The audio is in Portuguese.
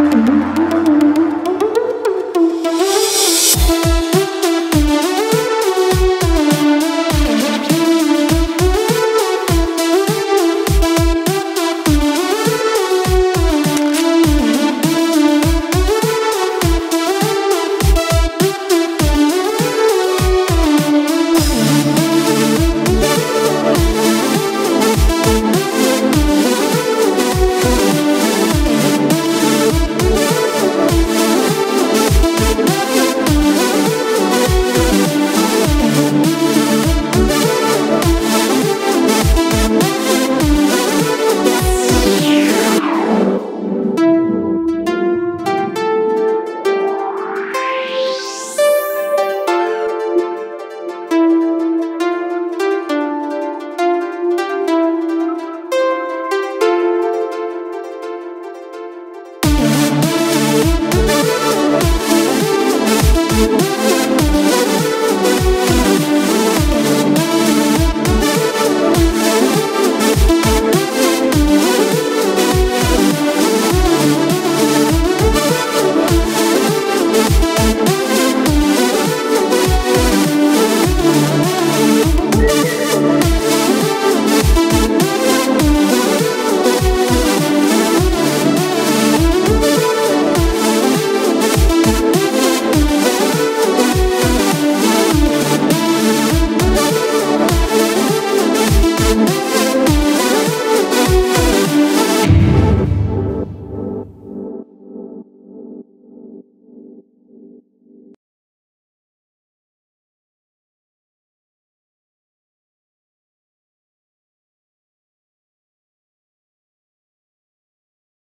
Música